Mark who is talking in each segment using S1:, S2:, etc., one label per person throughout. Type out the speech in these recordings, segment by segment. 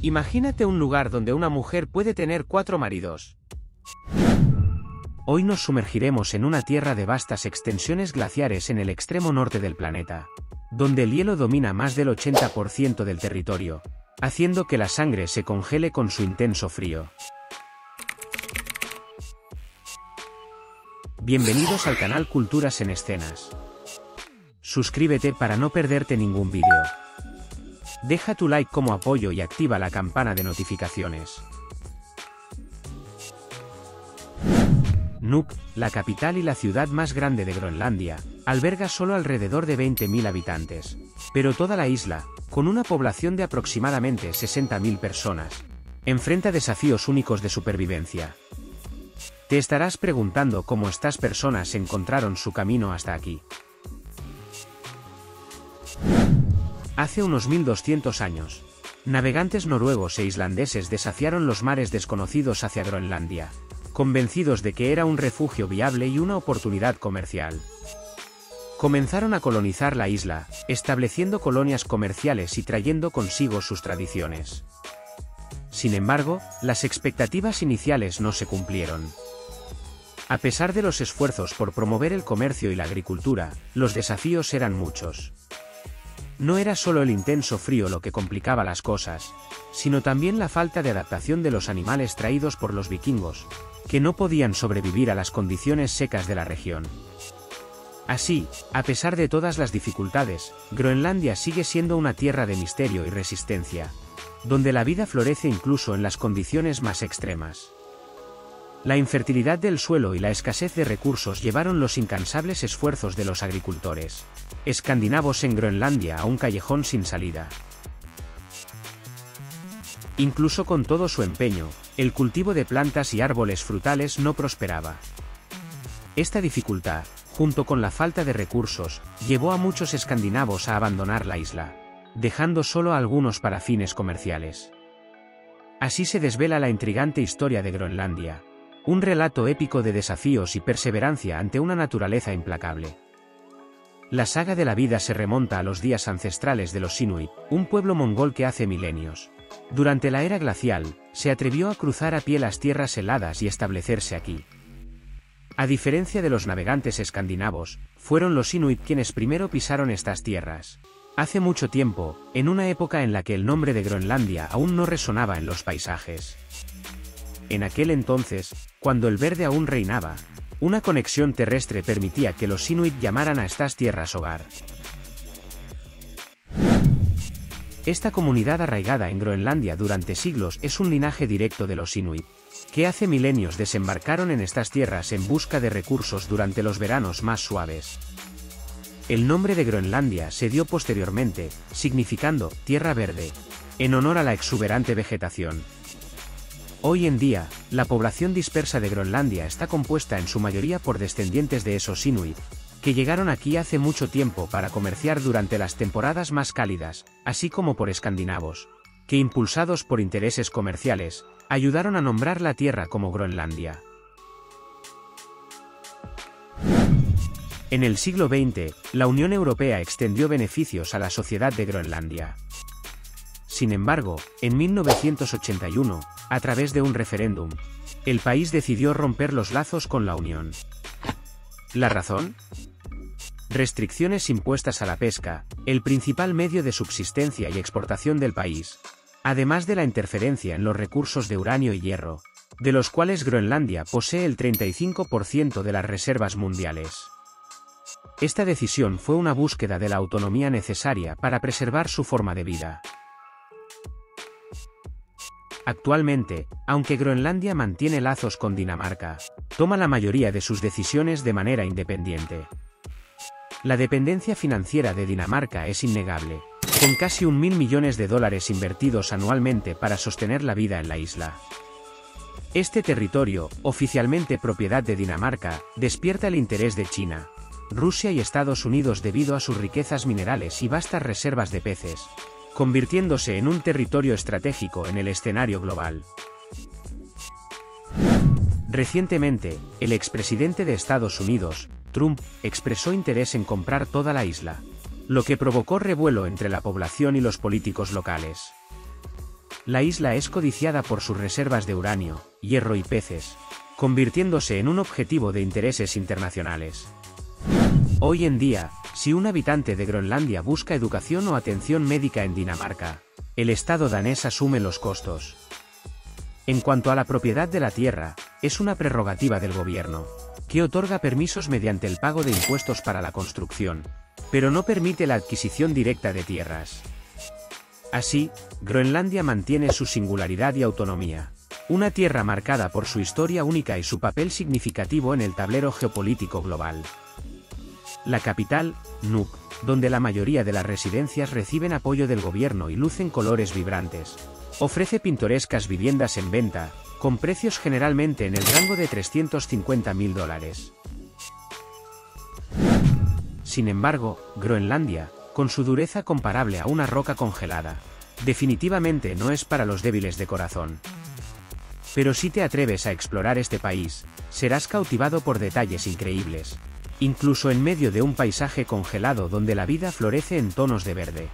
S1: Imagínate un lugar donde una mujer puede tener cuatro maridos. Hoy nos sumergiremos en una tierra de vastas extensiones glaciares en el extremo norte del planeta, donde el hielo domina más del 80% del territorio, haciendo que la sangre se congele con su intenso frío. Bienvenidos al canal Culturas en Escenas. Suscríbete para no perderte ningún vídeo. Deja tu like como apoyo y activa la campana de notificaciones. Nuuk, la capital y la ciudad más grande de Groenlandia, alberga solo alrededor de 20.000 habitantes. Pero toda la isla, con una población de aproximadamente 60.000 personas, enfrenta desafíos únicos de supervivencia. Te estarás preguntando cómo estas personas encontraron su camino hasta aquí. Hace unos 1200 años, navegantes noruegos e islandeses desafiaron los mares desconocidos hacia Groenlandia, convencidos de que era un refugio viable y una oportunidad comercial. Comenzaron a colonizar la isla, estableciendo colonias comerciales y trayendo consigo sus tradiciones. Sin embargo, las expectativas iniciales no se cumplieron. A pesar de los esfuerzos por promover el comercio y la agricultura, los desafíos eran muchos. No era solo el intenso frío lo que complicaba las cosas, sino también la falta de adaptación de los animales traídos por los vikingos, que no podían sobrevivir a las condiciones secas de la región. Así, a pesar de todas las dificultades, Groenlandia sigue siendo una tierra de misterio y resistencia, donde la vida florece incluso en las condiciones más extremas. La infertilidad del suelo y la escasez de recursos llevaron los incansables esfuerzos de los agricultores escandinavos en Groenlandia a un callejón sin salida. Incluso con todo su empeño, el cultivo de plantas y árboles frutales no prosperaba. Esta dificultad, junto con la falta de recursos, llevó a muchos escandinavos a abandonar la isla, dejando solo a algunos para fines comerciales. Así se desvela la intrigante historia de Groenlandia, un relato épico de desafíos y perseverancia ante una naturaleza implacable. La saga de la vida se remonta a los días ancestrales de los Inuit, un pueblo mongol que hace milenios. Durante la era glacial, se atrevió a cruzar a pie las tierras heladas y establecerse aquí. A diferencia de los navegantes escandinavos, fueron los Inuit quienes primero pisaron estas tierras. Hace mucho tiempo, en una época en la que el nombre de Groenlandia aún no resonaba en los paisajes. En aquel entonces, cuando el verde aún reinaba, una conexión terrestre permitía que los Inuit llamaran a estas tierras hogar. Esta comunidad arraigada en Groenlandia durante siglos es un linaje directo de los Inuit, que hace milenios desembarcaron en estas tierras en busca de recursos durante los veranos más suaves. El nombre de Groenlandia se dio posteriormente, significando tierra verde, en honor a la exuberante vegetación, Hoy en día, la población dispersa de Groenlandia está compuesta en su mayoría por descendientes de esos Inuit, que llegaron aquí hace mucho tiempo para comerciar durante las temporadas más cálidas, así como por escandinavos, que impulsados por intereses comerciales, ayudaron a nombrar la tierra como Groenlandia. En el siglo XX, la Unión Europea extendió beneficios a la sociedad de Groenlandia. Sin embargo, en 1981, a través de un referéndum, el país decidió romper los lazos con la Unión. ¿La razón? Restricciones impuestas a la pesca, el principal medio de subsistencia y exportación del país, además de la interferencia en los recursos de uranio y hierro, de los cuales Groenlandia posee el 35% de las reservas mundiales. Esta decisión fue una búsqueda de la autonomía necesaria para preservar su forma de vida. Actualmente, aunque Groenlandia mantiene lazos con Dinamarca, toma la mayoría de sus decisiones de manera independiente. La dependencia financiera de Dinamarca es innegable, con casi un mil millones de dólares invertidos anualmente para sostener la vida en la isla. Este territorio, oficialmente propiedad de Dinamarca, despierta el interés de China, Rusia y Estados Unidos debido a sus riquezas minerales y vastas reservas de peces, convirtiéndose en un territorio estratégico en el escenario global. Recientemente, el expresidente de Estados Unidos, Trump, expresó interés en comprar toda la isla, lo que provocó revuelo entre la población y los políticos locales. La isla es codiciada por sus reservas de uranio, hierro y peces, convirtiéndose en un objetivo de intereses internacionales. Hoy en día, si un habitante de Groenlandia busca educación o atención médica en Dinamarca, el Estado danés asume los costos. En cuanto a la propiedad de la tierra, es una prerrogativa del gobierno, que otorga permisos mediante el pago de impuestos para la construcción, pero no permite la adquisición directa de tierras. Así, Groenlandia mantiene su singularidad y autonomía. Una tierra marcada por su historia única y su papel significativo en el tablero geopolítico global. La capital, Nuuk, donde la mayoría de las residencias reciben apoyo del gobierno y lucen colores vibrantes, ofrece pintorescas viviendas en venta, con precios generalmente en el rango de 350 mil dólares. Sin embargo, Groenlandia, con su dureza comparable a una roca congelada, definitivamente no es para los débiles de corazón. Pero si te atreves a explorar este país, serás cautivado por detalles increíbles, incluso en medio de un paisaje congelado donde la vida florece en tonos de verde.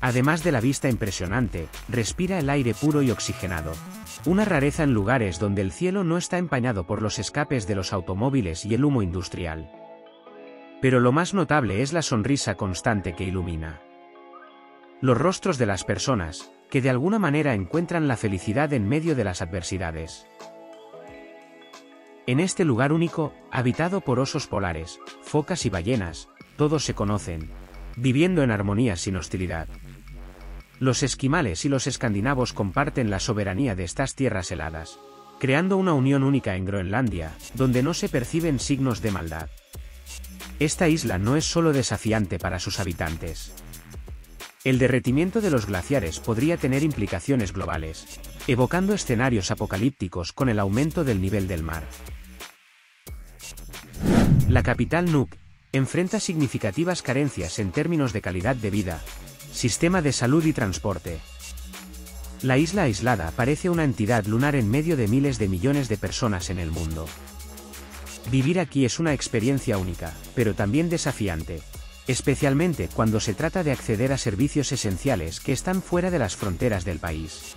S1: Además de la vista impresionante, respira el aire puro y oxigenado. Una rareza en lugares donde el cielo no está empañado por los escapes de los automóviles y el humo industrial. Pero lo más notable es la sonrisa constante que ilumina. Los rostros de las personas, que de alguna manera encuentran la felicidad en medio de las adversidades. En este lugar único, habitado por osos polares, focas y ballenas, todos se conocen, viviendo en armonía sin hostilidad. Los esquimales y los escandinavos comparten la soberanía de estas tierras heladas, creando una unión única en Groenlandia, donde no se perciben signos de maldad. Esta isla no es solo desafiante para sus habitantes. El derretimiento de los glaciares podría tener implicaciones globales, evocando escenarios apocalípticos con el aumento del nivel del mar. La capital Nuuk enfrenta significativas carencias en términos de calidad de vida, sistema de salud y transporte. La isla aislada parece una entidad lunar en medio de miles de millones de personas en el mundo. Vivir aquí es una experiencia única, pero también desafiante, especialmente cuando se trata de acceder a servicios esenciales que están fuera de las fronteras del país.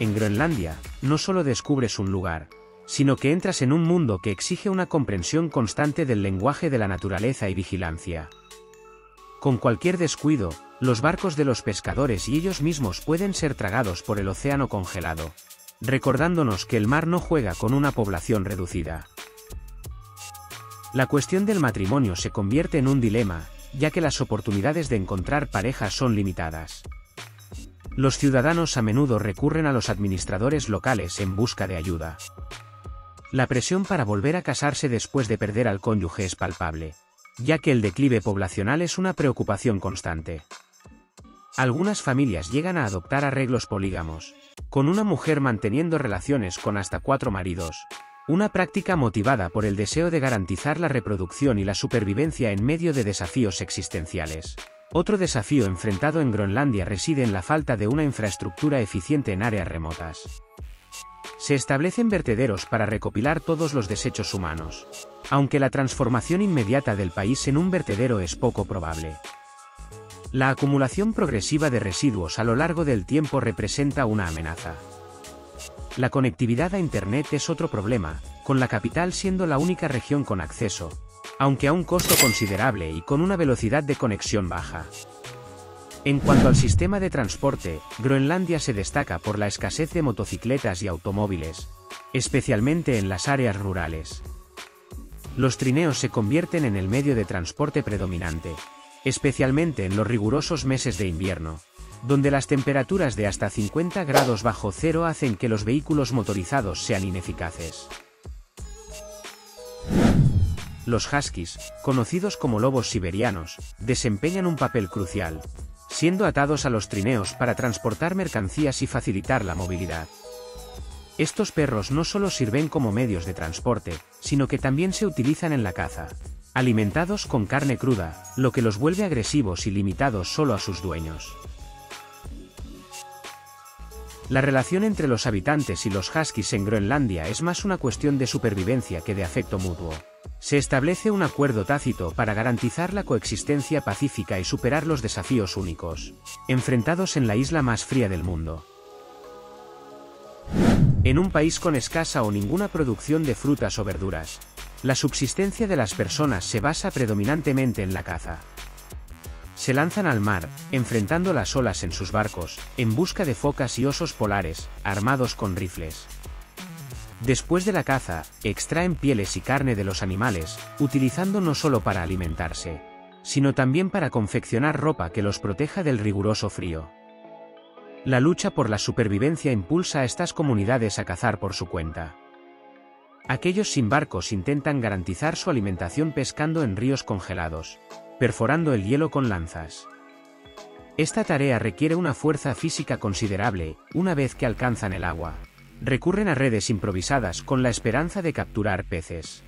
S1: En Groenlandia, no solo descubres un lugar, sino que entras en un mundo que exige una comprensión constante del lenguaje de la naturaleza y vigilancia. Con cualquier descuido, los barcos de los pescadores y ellos mismos pueden ser tragados por el océano congelado, recordándonos que el mar no juega con una población reducida. La cuestión del matrimonio se convierte en un dilema, ya que las oportunidades de encontrar parejas son limitadas. Los ciudadanos a menudo recurren a los administradores locales en busca de ayuda. La presión para volver a casarse después de perder al cónyuge es palpable, ya que el declive poblacional es una preocupación constante. Algunas familias llegan a adoptar arreglos polígamos, con una mujer manteniendo relaciones con hasta cuatro maridos, una práctica motivada por el deseo de garantizar la reproducción y la supervivencia en medio de desafíos existenciales. Otro desafío enfrentado en Groenlandia reside en la falta de una infraestructura eficiente en áreas remotas. Se establecen vertederos para recopilar todos los desechos humanos. Aunque la transformación inmediata del país en un vertedero es poco probable. La acumulación progresiva de residuos a lo largo del tiempo representa una amenaza. La conectividad a Internet es otro problema, con la capital siendo la única región con acceso, aunque a un costo considerable y con una velocidad de conexión baja. En cuanto al sistema de transporte, Groenlandia se destaca por la escasez de motocicletas y automóviles, especialmente en las áreas rurales. Los trineos se convierten en el medio de transporte predominante, especialmente en los rigurosos meses de invierno, donde las temperaturas de hasta 50 grados bajo cero hacen que los vehículos motorizados sean ineficaces. Los huskies, conocidos como lobos siberianos, desempeñan un papel crucial, siendo atados a los trineos para transportar mercancías y facilitar la movilidad. Estos perros no solo sirven como medios de transporte, sino que también se utilizan en la caza, alimentados con carne cruda, lo que los vuelve agresivos y limitados solo a sus dueños. La relación entre los habitantes y los huskies en Groenlandia es más una cuestión de supervivencia que de afecto mutuo Se establece un acuerdo tácito para garantizar la coexistencia pacífica y superar los desafíos únicos, enfrentados en la isla más fría del mundo. En un país con escasa o ninguna producción de frutas o verduras, la subsistencia de las personas se basa predominantemente en la caza. Se lanzan al mar, enfrentando las olas en sus barcos, en busca de focas y osos polares, armados con rifles. Después de la caza, extraen pieles y carne de los animales, utilizando no solo para alimentarse, sino también para confeccionar ropa que los proteja del riguroso frío. La lucha por la supervivencia impulsa a estas comunidades a cazar por su cuenta. Aquellos sin barcos intentan garantizar su alimentación pescando en ríos congelados, perforando el hielo con lanzas. Esta tarea requiere una fuerza física considerable, una vez que alcanzan el agua. Recurren a redes improvisadas con la esperanza de capturar peces.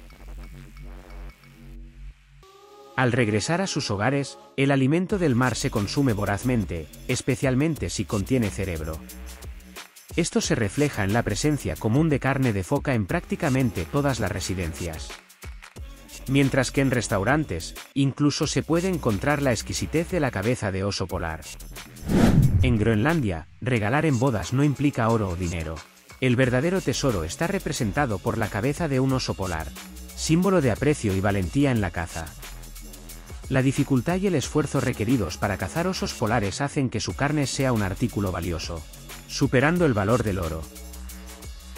S1: Al regresar a sus hogares, el alimento del mar se consume vorazmente, especialmente si contiene cerebro. Esto se refleja en la presencia común de carne de foca en prácticamente todas las residencias. Mientras que en restaurantes, incluso se puede encontrar la exquisitez de la cabeza de oso polar. En Groenlandia, regalar en bodas no implica oro o dinero. El verdadero tesoro está representado por la cabeza de un oso polar, símbolo de aprecio y valentía en la caza. La dificultad y el esfuerzo requeridos para cazar osos polares hacen que su carne sea un artículo valioso, superando el valor del oro.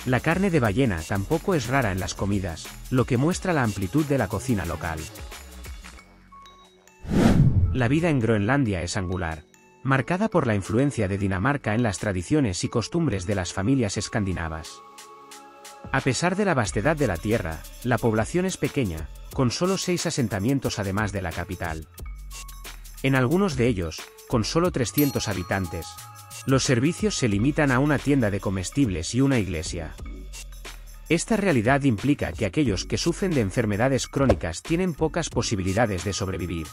S1: La carne de ballena tampoco es rara en las comidas, lo que muestra la amplitud de la cocina local. La vida en Groenlandia es angular, marcada por la influencia de Dinamarca en las tradiciones y costumbres de las familias escandinavas. A pesar de la vastedad de la tierra, la población es pequeña, con solo seis asentamientos además de la capital. En algunos de ellos, con solo 300 habitantes, los servicios se limitan a una tienda de comestibles y una iglesia. Esta realidad implica que aquellos que sufren de enfermedades crónicas tienen pocas posibilidades de sobrevivir.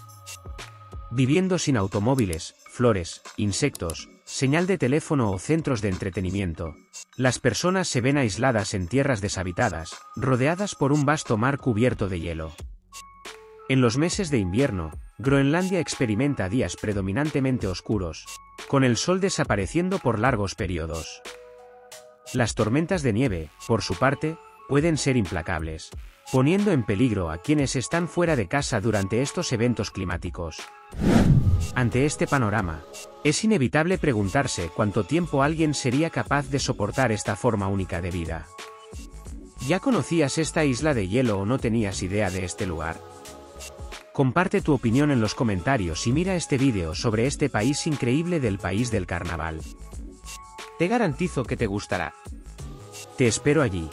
S1: Viviendo sin automóviles, flores, insectos, señal de teléfono o centros de entretenimiento, las personas se ven aisladas en tierras deshabitadas, rodeadas por un vasto mar cubierto de hielo. En los meses de invierno, Groenlandia experimenta días predominantemente oscuros, con el sol desapareciendo por largos periodos. Las tormentas de nieve, por su parte, pueden ser implacables, poniendo en peligro a quienes están fuera de casa durante estos eventos climáticos. Ante este panorama, es inevitable preguntarse cuánto tiempo alguien sería capaz de soportar esta forma única de vida. ¿Ya conocías esta isla de hielo o no tenías idea de este lugar? Comparte tu opinión en los comentarios y mira este vídeo sobre este país increíble del país del carnaval. Te garantizo que te gustará. Te espero allí.